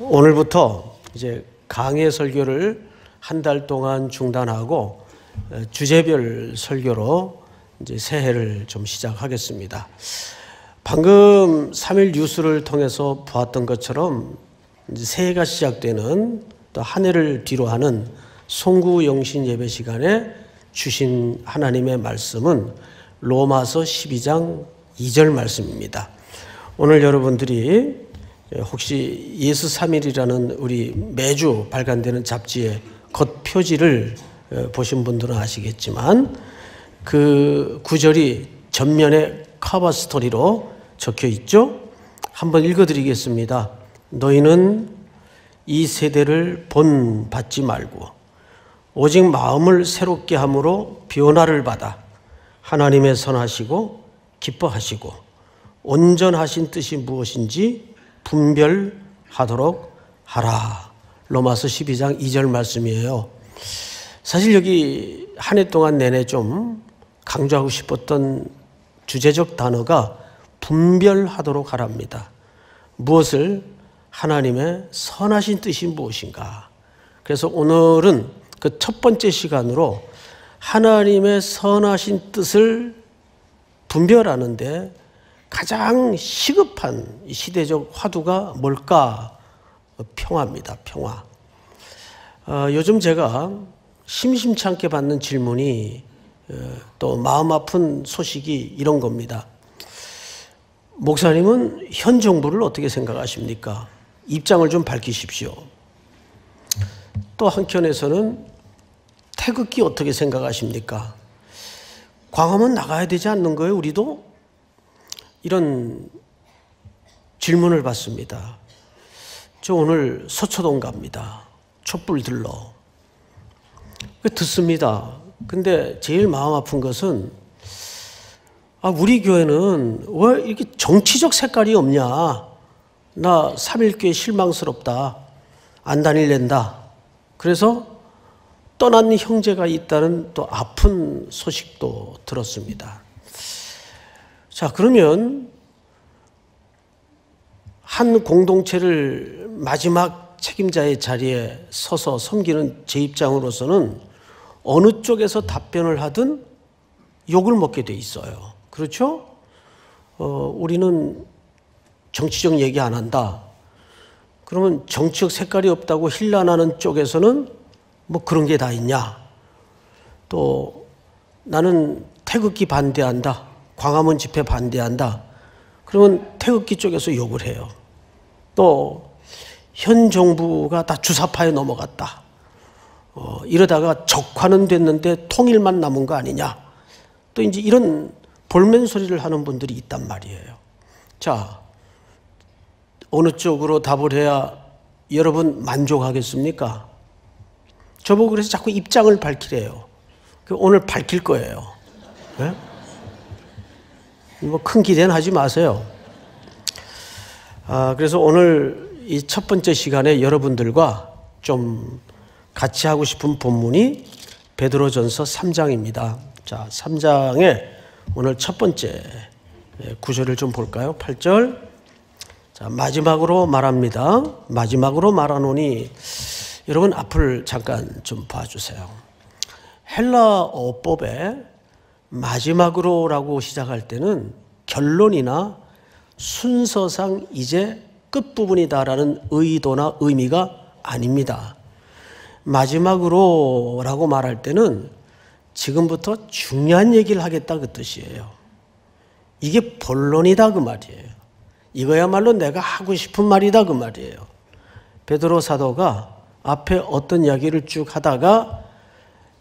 오늘부터 이제 강해 설교를 한 달 동안 중단하고 어, 주제별 설교로 이제 새해를 좀 시작하겠습니다. 방금 3일 뉴스를 통해서 보았던 것처럼 새해가 시작되는 또 한 해를 뒤로 하는 송구 영신 예배 시간에 주신 하나님의 말씀은 로마서 12장 2절 말씀입니다. 오늘 여러분들이 혹시 예수 3일이라는 우리 매주 발간되는 잡지의 겉표지를 보신 분들은 아시겠지만 그 구절이 전면에 커버 스토리로 적혀 있죠. 한번 읽어 드리겠습니다. 너희는 이 세대를 본받지 말고 오직 마음을 새롭게 함으로 변화를 받아 하나님의 선하시고 기뻐하시고 온전하신 뜻이 무엇인지 분별하도록 하라. 로마서 12장 2절 말씀이에요. 사실 여기 한 해 동안 내내 좀 강조하고 싶었던 주제적 단어가 분별하도록 하랍니다. 무엇을 하나님의 선하신 뜻이 무엇인가. 그래서 오늘은 그 첫 번째 시간으로 하나님의 선하신 뜻을 분별하는데 가장 시급한 시대적 화두가 뭘까? 평화입니다. 평화. 어, 요즘 제가 심심치 않게 받는 질문이 어, 또 마음 아픈 소식이 이런 겁니다. 목사님은 현 정부를 어떻게 생각하십니까? 입장을 좀 밝히십시오. 또 한켠에서는 태극기 어떻게 생각하십니까? 광화문 나가야 되지 않는 거예요, 우리도? 이런 질문을 받습니다. 저 오늘 서초동 갑니다. 촛불 들러. 그 듣습니다. 근데 제일 마음 아픈 것은 아, 우리 교회는 왜 이렇게 정치적 색깔이 없냐? 나 3일교회 실망스럽다. 안 다닐랜다. 그래서 떠난 형제가 있다는 또 아픈 소식도 들었습니다. 자, 그러면 한 공동체를 마지막 책임자의 자리에 서서 섬기는 제 입장으로서는 어느 쪽에서 답변을 하든 욕을 먹게 돼 있어요. 그렇죠? 어, 우리는 정치적 얘기 안 한다. 그러면 정치적 색깔이 없다고 힐난하는 쪽에서는 뭐 그런 게 다 있냐? 또 나는 태극기 반대한다. 광화문 집회 반대한다. 그러면 태극기 쪽에서 욕을 해요. 또 현 정부가 다 주사파에 넘어갔다. 어, 이러다가 적화는 됐는데 통일만 남은 거 아니냐. 또 이제 이런 볼멘 소리를 하는 분들이 있단 말이에요. 자, 어느 쪽으로 답을 해야 여러분 만족하겠습니까? 저보고 그래서 자꾸 입장을 밝히래요. 그 오늘 밝힐 거예요. 네? 뭐 큰 기대는 하지 마세요. 아, 그래서 오늘 이 첫 번째 시간에 여러분들과 좀 같이 하고 싶은 본문이 베드로전서 3장입니다. 자, 3장에 오늘 첫 번째 구절을 좀 볼까요? 8절. 자, 마지막으로 말합니다. 마지막으로 말하노니 여러분 앞을 잠깐 좀 봐주세요. 헬라어법에 마지막으로라고 시작할 때는 결론이나 순서상 이제 끝부분이다라는 의도나 의미가 아닙니다. 마지막으로 라고 말할 때는 지금부터 중요한 얘기를 하겠다 그 뜻이에요. 이게 본론이다 그 말이에요. 이거야말로 내가 하고 싶은 말이다 그 말이에요. 베드로 사도가 앞에 어떤 이야기를 쭉 하다가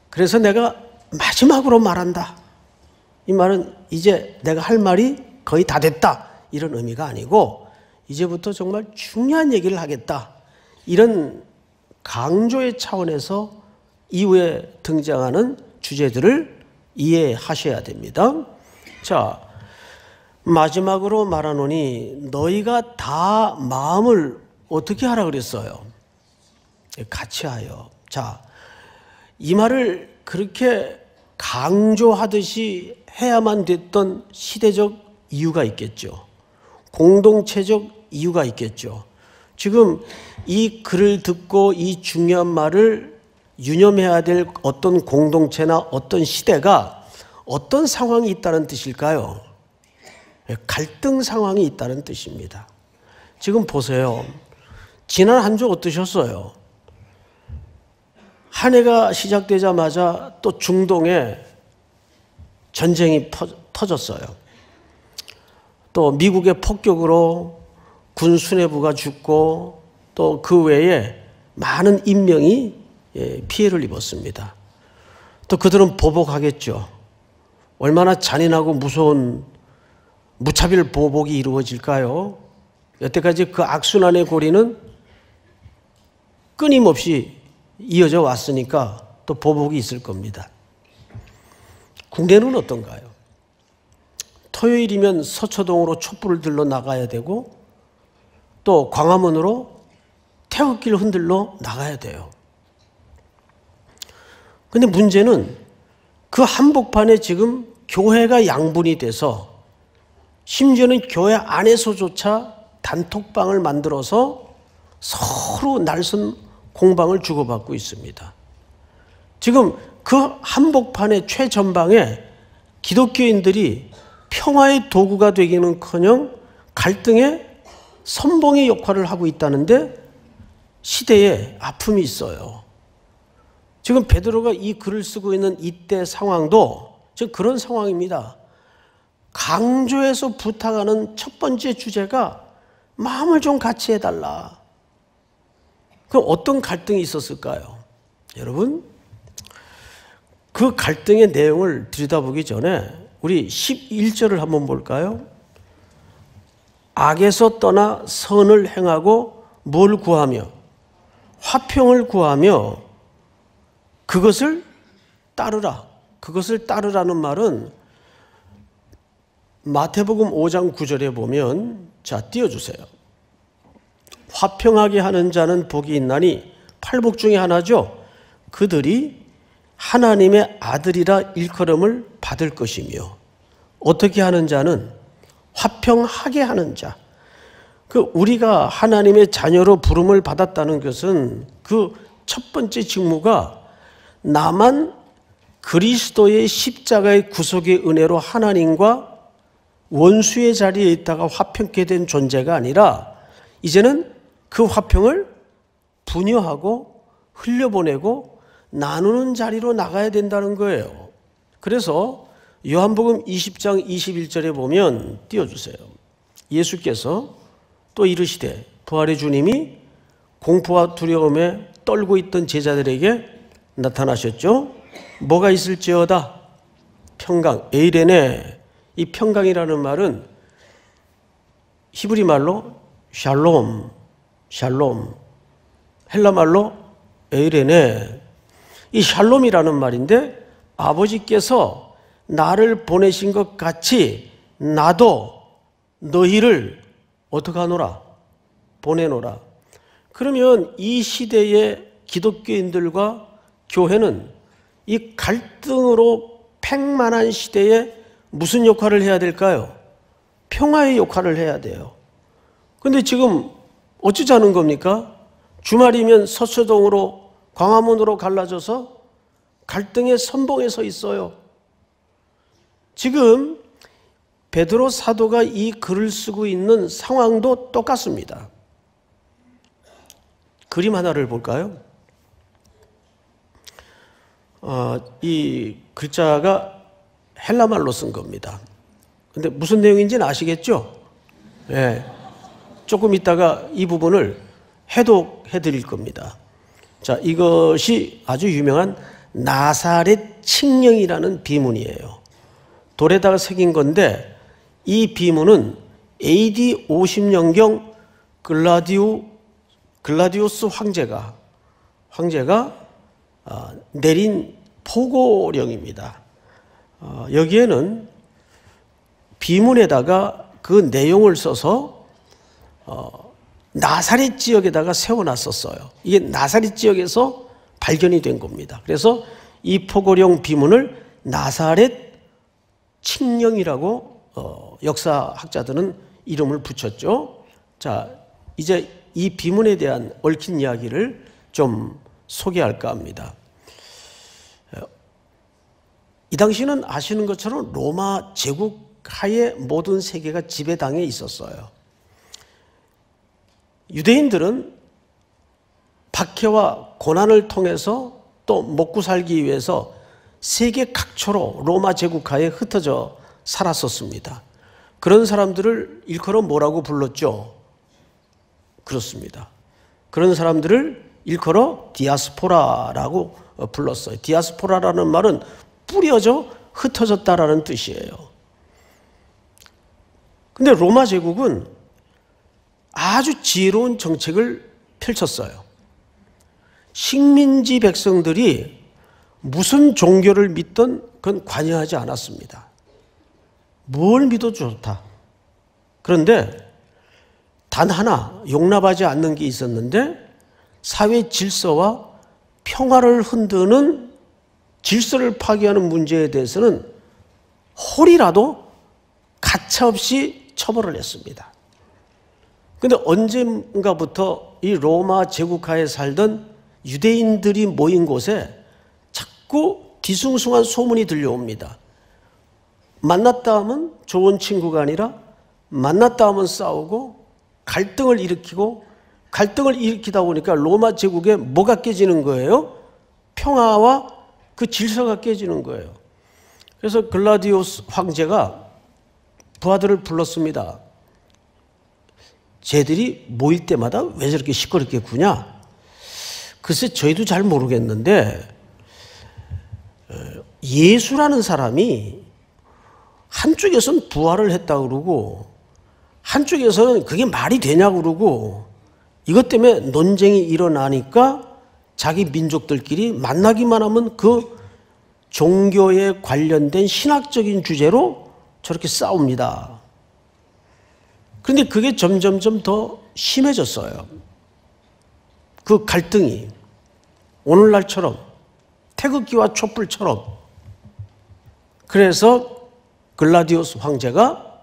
그래서 내가 마지막으로 말한다. 이 말은 이제 내가 할 말이 거의 다 됐다. 이런 의미가 아니고 이제부터 정말 중요한 얘기를 하겠다. 이런 강조의 차원에서 이후에 등장하는 주제들을 이해하셔야 됩니다. 자, 마지막으로 말하노니 너희가 다 마음을 어떻게 하라 그랬어요? 같이 하여. 자, 이 말을 그렇게 강조하듯이 해야만 됐던 시대적 이유가 있겠죠. 공동체적 이유가 있겠죠. 지금 이 글을 듣고 이 중요한 말을 유념해야 될 어떤 공동체나 어떤 시대가 어떤 상황이 있다는 뜻일까요? 예, 갈등 상황이 있다는 뜻입니다. 지금 보세요. 지난 한 주 어떠셨어요? 한 해가 시작되자마자 또 중동에 전쟁이 터졌어요. 또 미국의 폭격으로 군 수뇌부가 죽고 또 그 외에 많은 인명이 예, 피해를 입었습니다. 또 그들은 보복하겠죠. 얼마나 잔인하고 무서운 무차별 보복이 이루어질까요? 여태까지 그 악순환의 고리는 끊임없이 이어져 왔으니까 또 보복이 있을 겁니다. 국내는 어떤가요? 토요일이면 서초동으로 촛불을 들러 나가야 되고 또 광화문으로 태극기를 흔들러 나가야 돼요. 근데 문제는 그 한복판에 지금 교회가 양분이 돼서 심지어는 교회 안에서조차 단톡방을 만들어서 서로 날선 공방을 주고받고 있습니다. 지금 그 한복판의 최전방에 기독교인들이 평화의 도구가 되기는 커녕 갈등의 선봉의 역할을 하고 있다는데 시대에 아픔이 있어요. 지금 베드로가 이 글을 쓰고 있는 이때 상황도 지금 그런 상황입니다. 강조해서 부탁하는 첫 번째 주제가 마음을 좀 같이 해달라. 그럼 어떤 갈등이 있었을까요? 여러분, 그 갈등의 내용을 들여다보기 전에 우리 11절을 한번 볼까요? 악에서 떠나 선을 행하고 뭘 구하며 화평을 구하며 그것을 따르라. 그것을 따르라는 말은 마태복음 5장 9절에 보면 자 띄워주세요. 화평하게 하는 자는 복이 있나니 팔복 중에 하나죠. 그들이 하나님의 아들이라 일컬음을 받을 것이며 어떻게 하는 자는 화평하게 하는 자. 그 우리가 하나님의 자녀로 부름을 받았다는 것은 그 첫 번째 직무가 나만 그리스도의 십자가의 구속의 은혜로 하나님과 원수의 자리에 있다가 화평케 된 존재가 아니라 이제는 그 화평을 분여하고 흘려보내고 나누는 자리로 나가야 된다는 거예요. 그래서 요한복음 20장 21절에 보면 띄워주세요. 예수께서 또 이르시되 부활의 주님이 공포와 두려움에 떨고 있던 제자들에게 나타나셨죠. 뭐가 있을지어다 평강 에이레네 이 평강이라는 말은 히브리 말로 샬롬 샬롬 헬라 말로 에이레네 이 샬롬이라는 말인데 아버지께서 나를 보내신 것 같이 나도 너희를 어떻게 하노라 보내노라 그러면 이 시대의 기독교인들과 교회는 이 갈등으로 팽만한 시대에 무슨 역할을 해야 될까요? 평화의 역할을 해야 돼요. 근데 지금 어쩌자는 겁니까? 주말이면 서초동으로 광화문으로 갈라져서 갈등의 선봉에 서 있어요. 지금 베드로 사도가 이 글을 쓰고 있는 상황도 똑같습니다. 그림 하나를 볼까요? 어, 이 글자가 헬라말로 쓴 겁니다. 근데 무슨 내용인지는 아시겠죠? 예. 네. 조금 있다가 이 부분을 해독해 드릴 겁니다. 자, 이것이 아주 유명한 나사렛 칙령이라는 비문이에요. 돌에다가 새긴 건데 이 비문은 AD 50년경 글라디우 글라디우스 황제가 황제가 어, 내린 포고령입니다. 어, 여기에는 비문에다가 그 내용을 써서 어, 나사렛 지역에다가 세워놨었어요. 이게 나사렛 지역에서 발견이 된 겁니다. 그래서 이 포고령 비문을 나사렛 칙령이라고 역사학자들은 이름을 붙였죠. 자, 이제 이 비문에 대한 얽힌 이야기를 좀 소개할까 합니다. 이 당시는 아시는 것처럼 로마 제국 하에 모든 세계가 지배당해 있었어요. 유대인들은 박해와 고난을 통해서 또 먹고 살기 위해서 세계 각처로 로마 제국하에 흩어져 살았었습니다. 그런 사람들을 일컬어 뭐라고 불렀죠? 그렇습니다. 그런 사람들을 일컬어 디아스포라라고 불렀어요. 디아스포라라는 말은 뿌려져 흩어졌다라는 뜻이에요. 근데 로마 제국은 아주 지혜로운 정책을 펼쳤어요. 식민지 백성들이 무슨 종교를 믿든 그건 관여하지 않았습니다. 뭘 믿어도 좋다. 그런데 단 하나 용납하지 않는 게 있었는데 사회 질서와 평화를 흔드는 질서를 파괴하는 문제에 대해서는 홀이라도 가차없이 처벌을 했습니다. 근데 언젠가부터 이 로마 제국하에 살던 유대인들이 모인 곳에 자꾸 뒤숭숭한 소문이 들려옵니다. 만났다 하면 좋은 친구가 아니라 만났다 하면 싸우고 갈등을 일으키고 갈등을 일으키다 보니까 로마 제국에 뭐가 깨지는 거예요? 평화와 그 질서가 깨지는 거예요. 그래서 글라디오스 황제가 부하들을 불렀습니다. 쟤들이 모일 때마다 왜 저렇게 시끄럽게 구냐? 글쎄 저희도 잘 모르겠는데 어, 예수라는 사람이 한쪽에서는 부활을 했다 그러고 한쪽에서는 그게 말이 되냐고 그러고 이것 때문에 논쟁이 일어나니까 자기 민족들끼리 만나기만 하면 그 종교에 관련된 신학적인 주제로 저렇게 싸웁니다. 그런데 그게 점점점 더 심해졌어요. 그 갈등이 오늘날처럼 태극기와 촛불처럼 그래서 글라디오스 황제가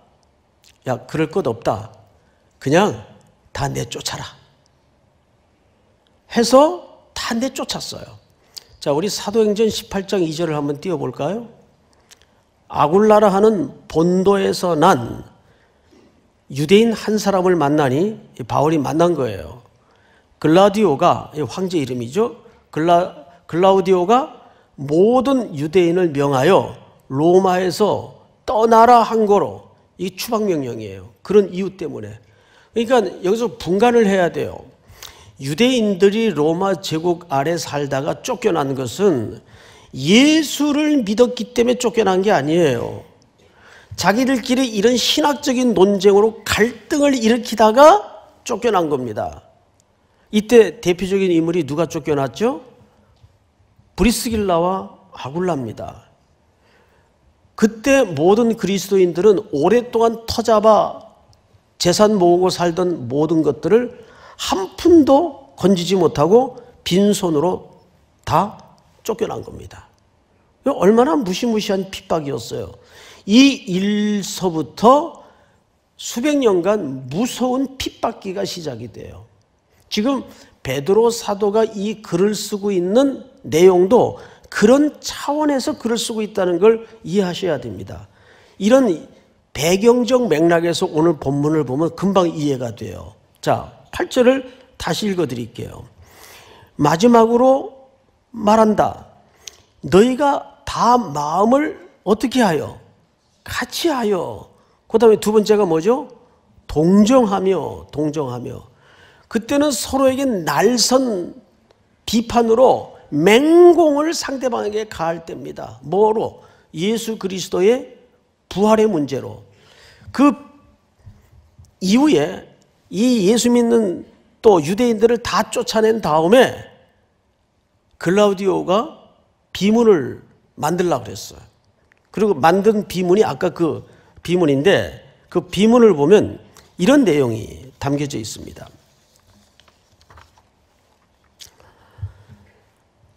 야 그럴 것 없다. 그냥 다 내쫓아라. 해서 다 내쫓았어요. 자, 우리 사도행전 18장 2절을 한번 띄워볼까요? 아굴라라 하는 본도에서 난 유대인 한 사람을 만나니 바울이 만난 거예요. 글라디오가 황제 이름이죠. 글라 글라우디오가 모든 유대인을 명하여 로마에서 떠나라 한 거로 이 추방 명령이에요. 그런 이유 때문에. 그러니까 여기서 분간을 해야 돼요. 유대인들이 로마 제국 아래 살다가 쫓겨난 것은 예수를 믿었기 때문에 쫓겨난 게 아니에요. 자기들끼리 이런 신학적인 논쟁으로 갈등을 일으키다가 쫓겨난 겁니다. 이때 대표적인 인물이 누가 쫓겨났죠? 브리스길라와 아굴라입니다. 그때 모든 그리스도인들은 오랫동안 터잡아 재산 모으고 살던 모든 것들을 한 푼도 건지지 못하고 빈손으로 다 쫓겨난 겁니다. 얼마나 무시무시한 핍박이었어요. 이 일서부터 수백 년간 무서운 핍박기가 시작이 돼요. 지금 베드로 사도가 이 글을 쓰고 있는 내용도 그런 차원에서 글을 쓰고 있다는 걸 이해하셔야 됩니다. 이런 배경적 맥락에서 오늘 본문을 보면 금방 이해가 돼요. 자, 8절을 다시 읽어 드릴게요. 마지막으로 말한다. 너희가 다 마음을 어떻게 하여? 같이 하여. 그 다음에 두 번째가 뭐죠? 동정하며, 동정하며. 그때는 서로에게 날선 비판으로 맹공을 상대방에게 가할 때입니다. 뭐로? 예수 그리스도의 부활의 문제로. 그 이후에 이 예수 믿는 또 유대인들을 다 쫓아낸 다음에 글라우디오가 비문을 만들려고 그랬어요. 그리고 만든 비문이 아까 그 비문인데 그 비문을 보면 이런 내용이 담겨져 있습니다.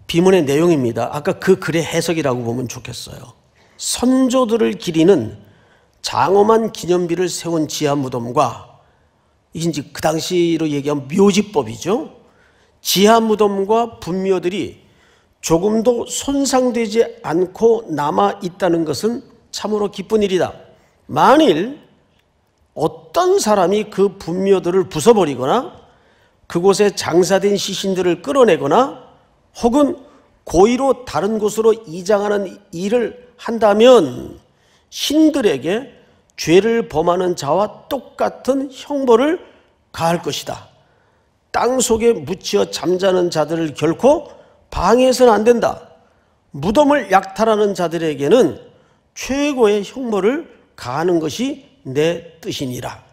비문의 내용입니다. 아까 그 글의 해석이라고 보면 좋겠어요. 선조들을 기리는 장엄한 기념비를 세운 지하 무덤과 이제 그 당시로 얘기하면 묘지법이죠. 지하 무덤과 분묘들이 조금도 손상되지 않고 남아 있다는 것은 참으로 기쁜 일이다. 만일 어떤 사람이 그 분묘들을 부숴버리거나 그곳에 장사된 시신들을 끌어내거나 혹은 고의로 다른 곳으로 이장하는 일을 한다면 신들에게 죄를 범하는 자와 똑같은 형벌을 가할 것이다. 땅 속에 묻혀 잠자는 자들을 결코 방해해서는 안 된다. 무덤을 약탈하는 자들에게는 최고의 형벌을 가하는 것이 내 뜻이니라.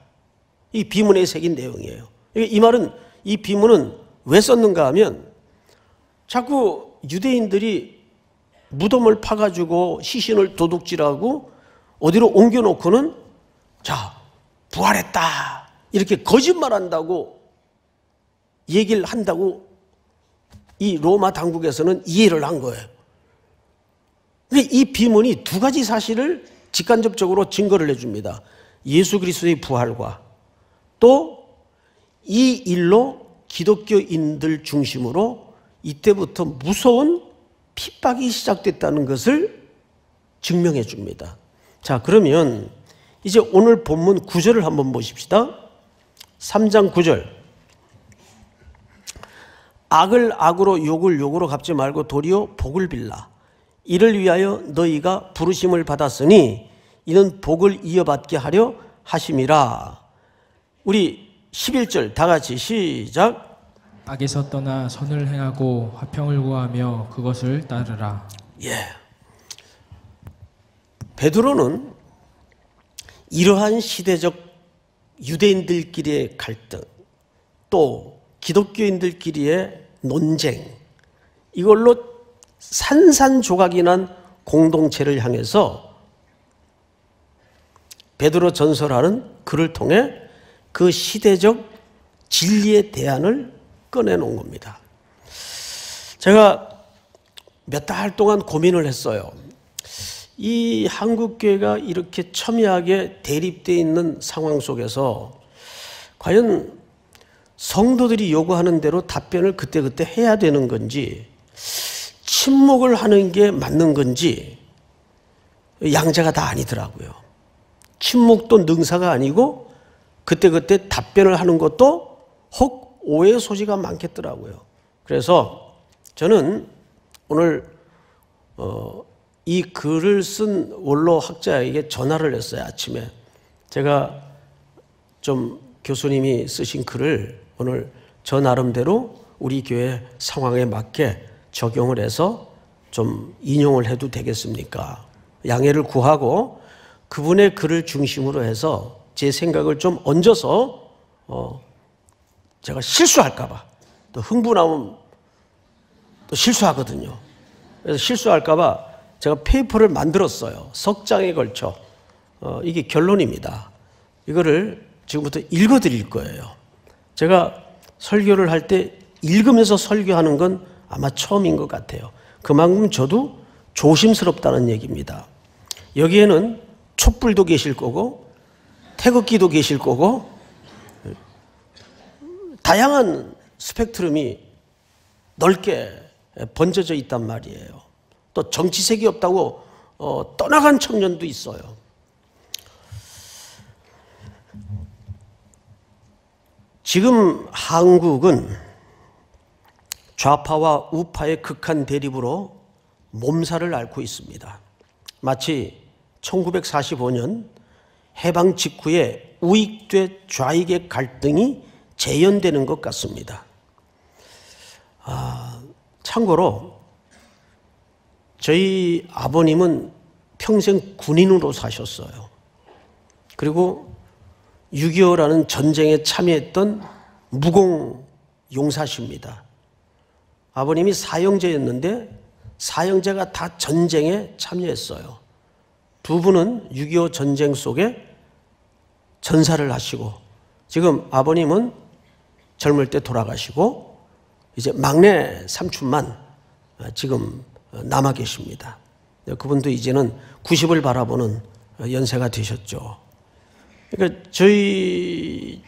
이 비문에 새긴 내용이에요. 이 말은 이 비문은 왜 썼는가 하면 자꾸 유대인들이 무덤을 파가지고 시신을 도둑질하고 어디로 옮겨놓고는 자, 부활했다. 이렇게 거짓말한다고 얘기를 한다고 이 로마 당국에서는 이해를 한 거예요. 이 비문이 두 가지 사실을 직간접적으로 증거를 해줍니다. 예수 그리스도의 부활과 또 이 일로 기독교인들 중심으로 이때부터 무서운 핍박이 시작됐다는 것을 증명해 줍니다. 자, 그러면 이제 오늘 본문 9절을 한번 보십시다. 3장 9절. 악을 악으로 욕을 욕으로 갚지 말고 도리어 복을 빌라. 이를 위하여 너희가 부르심을 받았으니 이는 복을 이어받게 하려 하심이라. 우리 11절 다 같이 시작. 악에서 떠나 선을 행하고 화평을 구하며 그것을 따르라. 예. 베드로는 이러한 시대적 유대인들끼리의 갈등, 또 기독교인들끼리의 논쟁, 이걸로 산산조각이 난 공동체를 향해서 베드로 전설하는 글을 통해 그 시대적 진리의 대안을 꺼내놓은 겁니다. 제가 몇 달 동안 고민을 했어요. 이 한국교회가 이렇게 첨예하게 대립되어 있는 상황 속에서 과연 성도들이 요구하는 대로 답변을 그때그때 해야 되는 건지 침묵을 하는 게 맞는 건지 양자가 다 아니더라고요. 침묵도 능사가 아니고 그때그때 답변을 하는 것도 혹 오해의 소지가 많겠더라고요. 그래서 저는 오늘 어, 이 글을 쓴 원로 학자에게 전화를 했어요, 아침에. 제가 좀 교수님이 쓰신 글을 오늘 저 나름대로 우리 교회 상황에 맞게 적용을 해서 좀 인용을 해도 되겠습니까? 양해를 구하고 그분의 글을 중심으로 해서 제 생각을 좀 얹어서 어 제가 실수할까봐 또 흥분하면 또 실수하거든요. 그래서 실수할까봐 제가 페이퍼를 만들었어요. 석 장에 걸쳐. 어, 이게 결론입니다. 이거를 지금부터 읽어드릴 거예요. 제가 설교를 할 때 읽으면서 설교하는 건 아마 처음인 것 같아요. 그만큼 저도 조심스럽다는 얘기입니다. 여기에는 촛불도 계실 거고, 태극기도 계실 거고, 다양한 스펙트럼이 넓게 번져져 있단 말이에요. 또 정치색이 없다고 어, 떠나간 청년도 있어요. 지금 한국은 좌파와 우파의 극한 대립으로 몸살을 앓고 있습니다. 마치 1945년 해방 직후에 우익대 좌익의 갈등이 재현되는 것 같습니다. 아, 참고로 저희 아버님은 평생 군인으로 사셨어요. 그리고 6.25라는 전쟁에 참여했던 무공 용사십니다. 아버님이 사형제였는데 사형제가 다 전쟁에 참여했어요. 두 분은 6.25 전쟁 속에 전사를 하시고 지금 아버님은 젊을 때 돌아가시고 이제 막내 삼촌만 지금 남아 계십니다. 그분도 이제는 90을 바라보는 연세가 되셨죠. 그러니까 저희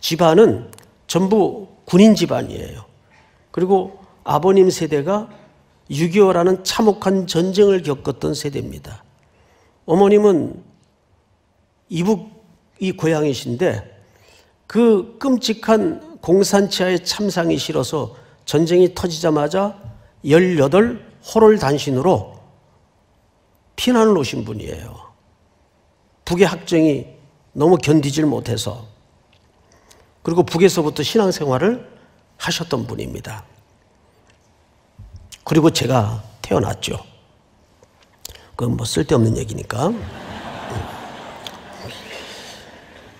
집안은 전부 군인 집안이에요. 그리고 아버님 세대가 6.25라는 참혹한 전쟁을 겪었던 세대입니다. 어머님은 이북이 고향이신데 그 끔찍한 공산치하의 참상이 싫어서 전쟁이 터지자마자 18 호를 단신으로 피난을 오신 분이에요. 북의 학정이 너무 견디질 못해서 그리고 북에서부터 신앙생활을 하셨던 분입니다. 그리고 제가 태어났죠. 그건 뭐 쓸데없는 얘기니까.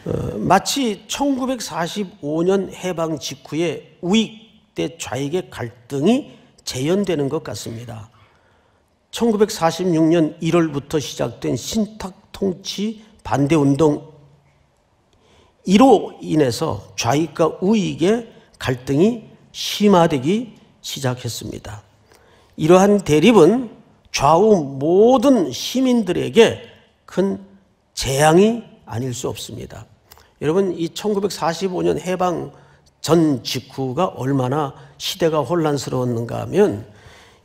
어, 마치 1945년 해방 직후에 우익 대 좌익의 갈등이 재현되는 것 같습니다. 1946년 1월부터 시작된 신탁 통치 반대 운동 이로 인해서 좌익과 우익의 갈등이 심화되기 시작했습니다. 이러한 대립은 좌우 모든 시민들에게 큰 재앙이 아닐 수 없습니다. 여러분, 이 1945년 해방 전 직후가 얼마나 시대가 혼란스러웠는가 하면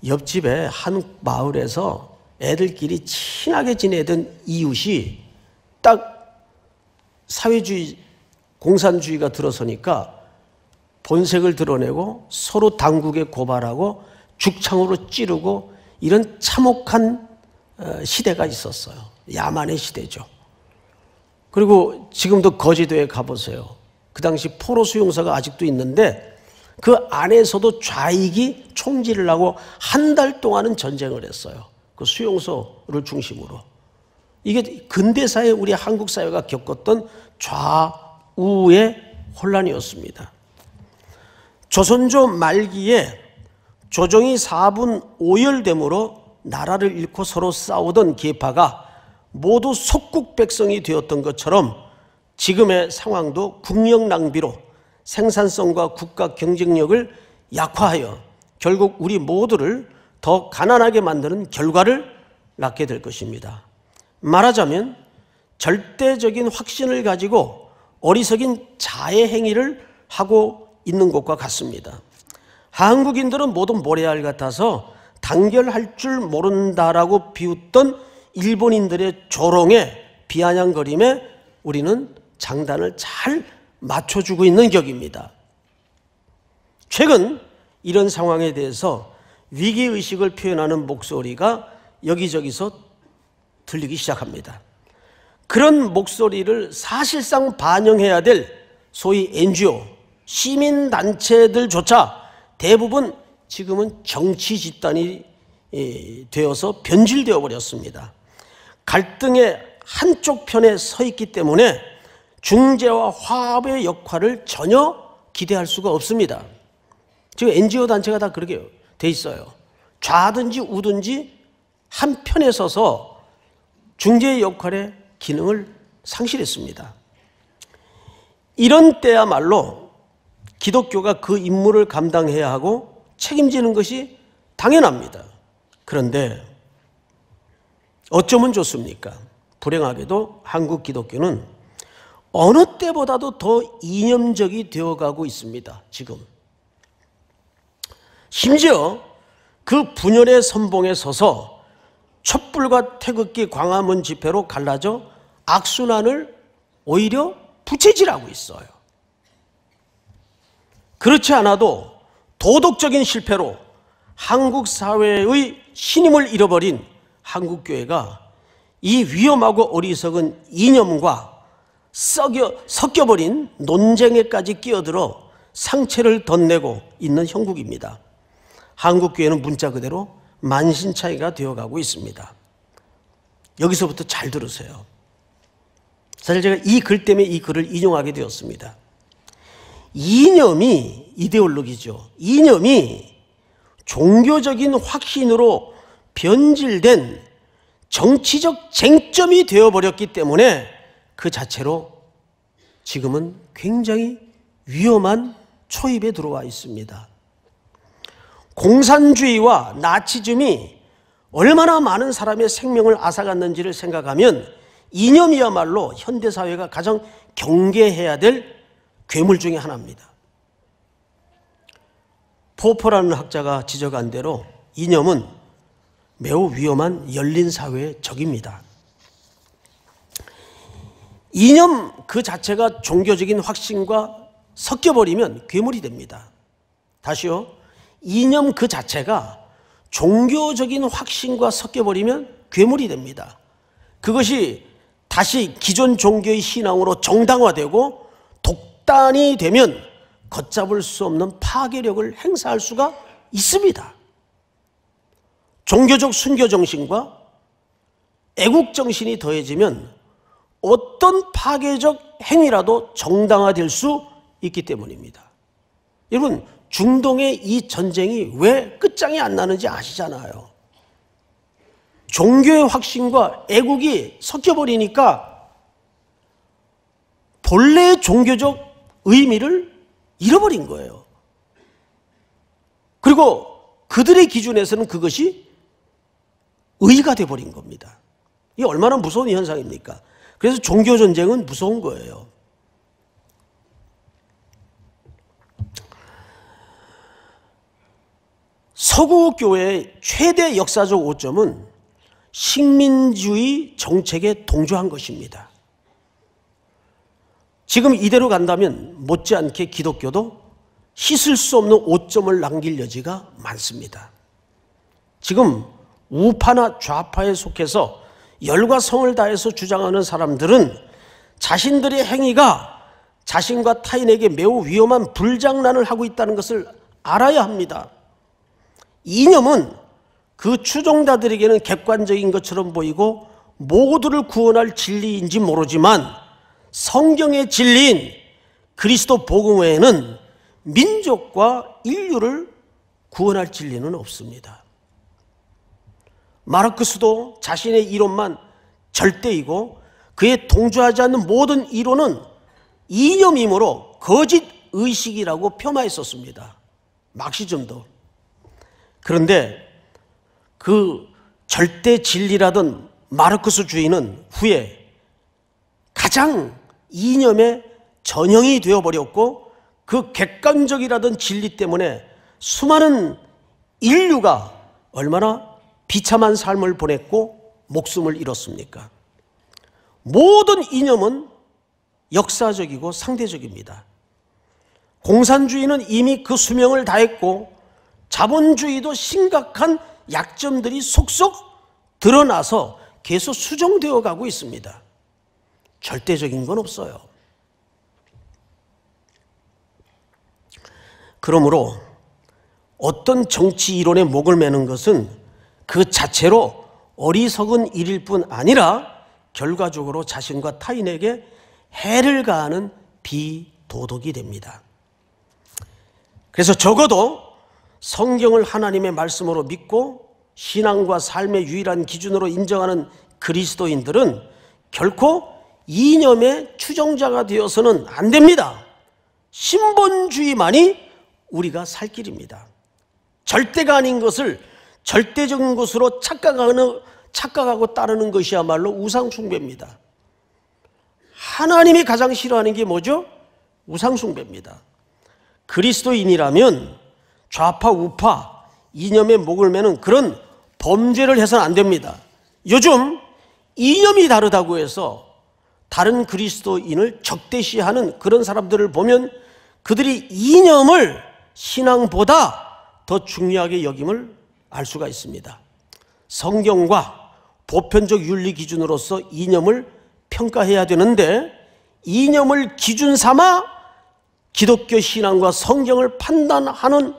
옆집에 한 마을에서 애들끼리 친하게 지내던 이웃이 딱 사회주의, 공산주의가 들어서니까 본색을 드러내고 서로 당국에 고발하고 죽창으로 찌르고 이런 참혹한 어, 시대가 있었어요. 야만의 시대죠. 그리고 지금도 거제도에 가보세요. 그 당시 포로 수용소가 아직도 있는데 그 안에서도 좌익이 총질을 하고 한 달 동안은 전쟁을 했어요. 그 수용소를 중심으로. 이게 근대사에 우리 한국 사회가 겪었던 좌 우의 혼란이었습니다. 조선조 말기에 조정이 4분 5열됨으로 나라를 잃고 서로 싸우던 계파가 모두 속국 백성이 되었던 것처럼 지금의 상황도 국력 낭비로 생산성과 국가 경쟁력을 약화하여 결국 우리 모두를 더 가난하게 만드는 결과를 낳게 될 것입니다. 말하자면 절대적인 확신을 가지고 어리석인 자해 행위를 하고 있는 것과 같습니다. 한국인들은 모두 모래알 같아서 단결할 줄 모른다라고 비웃던 일본인들의 조롱에 비아냥거림에 우리는 장단을 잘 맞춰주고 있는 격입니다. 최근 이런 상황에 대해서 위기의식을 표현하는 목소리가 여기저기서 들리기 시작합니다. 그런 목소리를 사실상 반영해야 될 소위 NGO, 시민단체들조차 대부분 지금은 정치 집단이 되어서 변질되어 버렸습니다. 갈등의 한쪽 편에 서 있기 때문에 중재와 화합의 역할을 전혀 기대할 수가 없습니다. 지금 NGO 단체가 다 그렇게 돼 있어요. 좌든지 우든지 한 편에 서서 중재의 역할의 기능을 상실했습니다. 이런 때야말로 기독교가 그 임무를 감당해야 하고 책임지는 것이 당연합니다. 그런데 어쩌면 좋습니까? 불행하게도 한국 기독교는 어느 때보다도 더 이념적이 되어가고 있습니다. 지금. 심지어 그 분열의 선봉에 서서 촛불과 태극기 광화문 집회로 갈라져 악순환을 오히려 부채질하고 있어요. 그렇지 않아도 도덕적인 실패로 한국 사회의 신임을 잃어버린 한국 교회가 이 위험하고 어리석은 이념과 썩여, 섞여버린 논쟁에까지 끼어들어 상체를 덧내고 있는 형국입니다. 한국 교회는 문자 그대로 만신차이가 되어가고 있습니다. 여기서부터 잘 들으세요. 사실 제가 이 글 때문에 이 글을 인용하게 되었습니다. 이념이 이데올로기죠. 이념이 종교적인 확신으로 변질된 정치적 쟁점이 되어버렸기 때문에 그 자체로 지금은 굉장히 위험한 초입에 들어와 있습니다. 공산주의와 나치즘이 얼마나 많은 사람의 생명을 앗아갔는지를 생각하면 이념이야말로 현대사회가 가장 경계해야 될 괴물 중에 하나입니다. 포퍼라는 학자가 지적한 대로 이념은 매우 위험한 열린 사회의 적입니다. 이념 그 자체가 종교적인 확신과 섞여버리면 괴물이 됩니다. 다시요. 이념 그 자체가 종교적인 확신과 섞여버리면 괴물이 됩니다. 그것이 다시 기존 종교의 신앙으로 정당화되고 독단이 되면 걷잡을 수 없는 파괴력을 행사할 수가 있습니다. 종교적 순교 정신과 애국 정신이 더해지면 어떤 파괴적 행위라도 정당화될 수 있기 때문입니다. 여러분, 중동의 이 전쟁이 왜 끝장이 안 나는지 아시잖아요. 종교의 확신과 애국이 섞여버리니까 본래의 종교적 의미를 잃어버린 거예요. 그리고 그들의 기준에서는 그것이 의가 돼버린 겁니다. 이게 얼마나 무서운 현상입니까? 그래서 종교 전쟁은 무서운 거예요. 서구 교회의 최대 역사적 오점은 식민주의 정책에 동조한 것입니다. 지금 이대로 간다면 못지않게 기독교도 씻을 수 없는 오점을 남길 여지가 많습니다. 지금 우파나 좌파에 속해서 열과 성을 다해서 주장하는 사람들은 자신들의 행위가 자신과 타인에게 매우 위험한 불장난을 하고 있다는 것을 알아야 합니다. 이념은 그 추종자들에게는 객관적인 것처럼 보이고 모두를 구원할 진리인지 모르지만 성경의 진리인 그리스도 복음 외에는 민족과 인류를 구원할 진리는 없습니다. 마르크스도 자신의 이론만 절대이고 그에 동조하지 않는 모든 이론은 이념이므로 거짓 의식이라고 폄하했었습니다. 막시즘도. 그런데 그 절대 진리라던 마르크스 주의는 후에 가장 이념의 전형이 되어버렸고 그 객관적이라던 진리 때문에 수많은 인류가 얼마나 비참한 삶을 보냈고 목숨을 잃었습니까? 모든 이념은 역사적이고 상대적입니다. 공산주의는 이미 그 수명을 다했고 자본주의도 심각한 약점들이 속속 드러나서 계속 수정되어 가고 있습니다. 절대적인 건 없어요. 그러므로 어떤 정치 이론에 목을 매는 것은 그 자체로 어리석은 일일 뿐 아니라 결과적으로 자신과 타인에게 해를 가하는 비도덕이 됩니다. 그래서 적어도 성경을 하나님의 말씀으로 믿고 신앙과 삶의 유일한 기준으로 인정하는 그리스도인들은 결코 이념의 추종자가 되어서는 안 됩니다. 신본주의만이 우리가 살 길입니다. 절대가 아닌 것을 절대적인 것으로 착각하는, 착각하고 따르는 것이야말로 우상숭배입니다. 하나님이 가장 싫어하는 게 뭐죠? 우상숭배입니다. 그리스도인이라면 좌파, 우파, 이념의 목을 매는 그런 범죄를 해서는 안 됩니다. 요즘 이념이 다르다고 해서 다른 그리스도인을 적대시하는 그런 사람들을 보면 그들이 이념을 신앙보다 더 중요하게 여김을 알 수가 있습니다. 성경과 보편적 윤리 기준으로서 이념을 평가해야 되는데 이념을 기준 삼아 기독교 신앙과 성경을 판단하는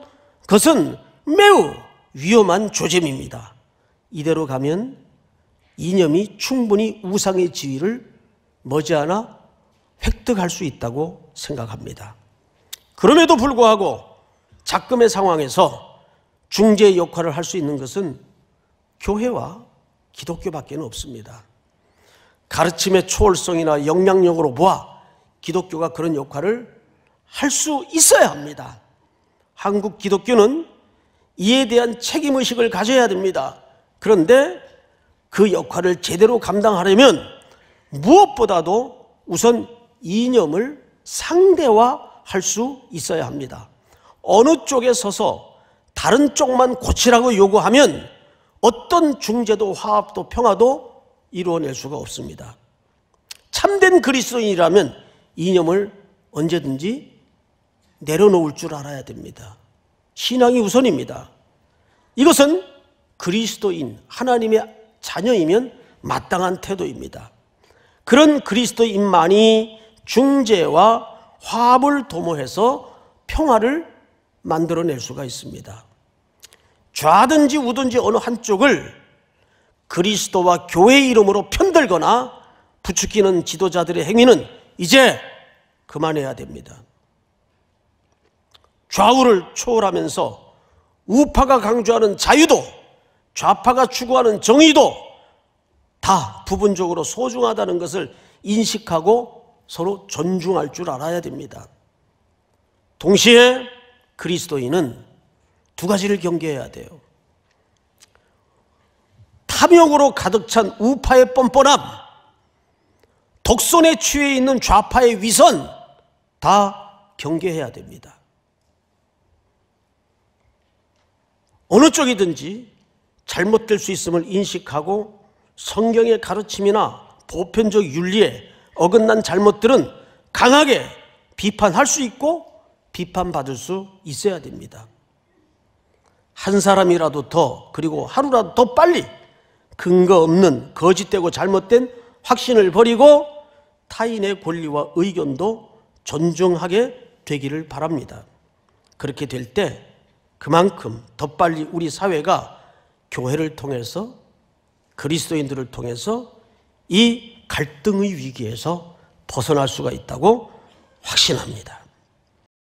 것은 매우 위험한 조짐입니다. 이대로 가면 이념이 충분히 우상의 지위를 머지않아 획득할 수 있다고 생각합니다. 그럼에도 불구하고 작금의 상황에서 중재 역할을 할 수 있는 것은 교회와 기독교밖에 없습니다. 가르침의 초월성이나 영향력으로 보아 기독교가 그런 역할을 할 수 있어야 합니다. 한국 기독교는 이에 대한 책임의식을 가져야 됩니다. 그런데 그 역할을 제대로 감당하려면 무엇보다도 우선 이념을 상대화할 수 있어야 합니다. 어느 쪽에 서서 다른 쪽만 고치라고 요구하면 어떤 중재도 화합도 평화도 이루어낼 수가 없습니다. 참된 그리스도인이라면 이념을 언제든지 내려놓을 줄 알아야 됩니다. 신앙이 우선입니다. 이것은 그리스도인, 하나님의 자녀이면 마땅한 태도입니다. 그런 그리스도인만이 중재와 화합을 도모해서 평화를 만들어낼 수가 있습니다. 좌든지 우든지 어느 한쪽을 그리스도와 교회 이름으로 편들거나 부추기는 지도자들의 행위는 이제 그만해야 됩니다. 좌우를 초월하면서 우파가 강조하는 자유도 좌파가 추구하는 정의도 다 부분적으로 소중하다는 것을 인식하고 서로 존중할 줄 알아야 됩니다. 동시에 그리스도인은 두 가지를 경계해야 돼요. 탐욕으로 가득 찬 우파의 뻔뻔함, 독선에 취해 있는 좌파의 위선 다 경계해야 됩니다. 어느 쪽이든지 잘못될 수 있음을 인식하고 성경의 가르침이나 보편적 윤리에 어긋난 잘못들은 강하게 비판할 수 있고 비판받을 수 있어야 됩니다. 한 사람이라도 더 그리고 하루라도 더 빨리 근거 없는 거짓되고 잘못된 확신을 버리고 타인의 권리와 의견도 존중하게 되기를 바랍니다. 그렇게 될 때 그만큼 더 빨리 우리 사회가 교회를 통해서 그리스도인들을 통해서 이 갈등의 위기에서 벗어날 수가 있다고 확신합니다.